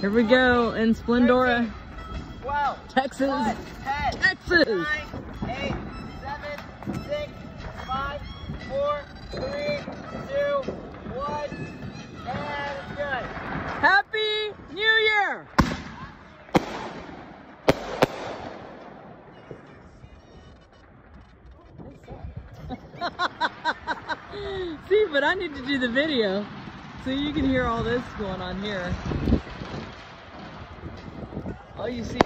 Here we go in Splendora, 12, Texas. 1, 10, Texas. 9, 8, 7, 6, 5, 4, 3, 2, 1, and good. Happy New Year! See, but I need to do the video so you can hear all this going on here. All you see.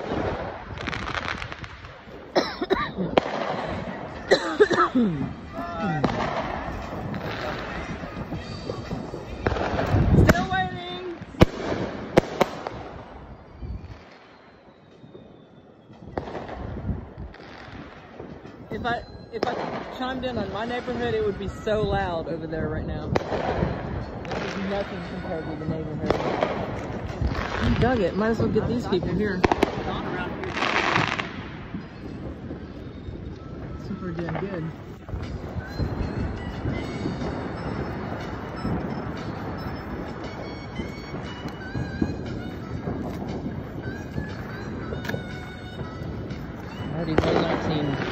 Still waiting. If I if I chimed in on my neighborhood, it would be so loud over there right now. This is nothing compared to the neighborhood. You dug it. Might as well get these people here. Super damn good. Already 19.